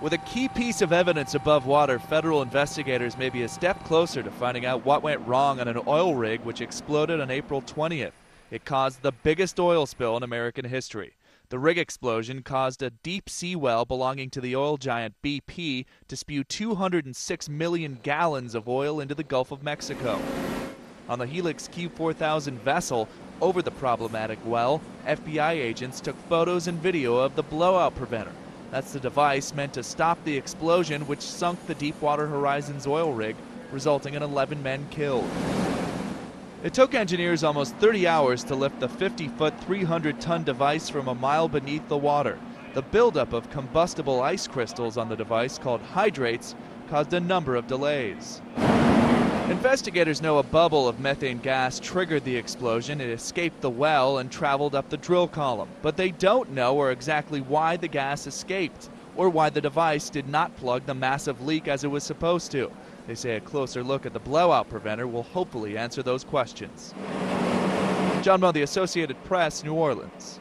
With a key piece of evidence above water, federal investigators may be a step closer to finding out what went wrong on an oil rig which exploded on April 20th. It caused the biggest oil spill in American history. The rig explosion caused a deep sea well belonging to the oil giant BP to spew 206 million gallons of oil into the Gulf of Mexico. On the Helix Q4000 vessel over the problematic well, FBI agents took photos and video of the blowout preventer. That's the device meant to stop the explosion which sunk the Deepwater Horizons oil rig, resulting in 11 men killed. It took engineers almost 30 hours to lift the 50 foot, 300 ton device from a mile beneath the water. The buildup of combustible ice crystals on the device, called hydrates, caused a number of delays. Investigators know a bubble of methane gas triggered the explosion. It escaped the well and traveled up the drill column. But they don't know or exactly why the gas escaped or why the device did not plug the massive leak as it was supposed to. They say a closer look at the blowout preventer will hopefully answer those questions. John Mone, The Associated Press, New Orleans.